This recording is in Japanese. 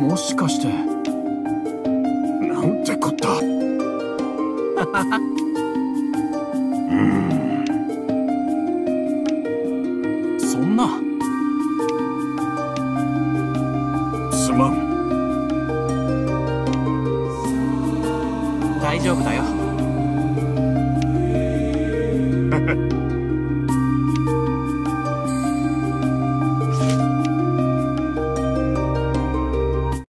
もしかして。なんてこった。うん。そんな。すまん。大丈夫だよ。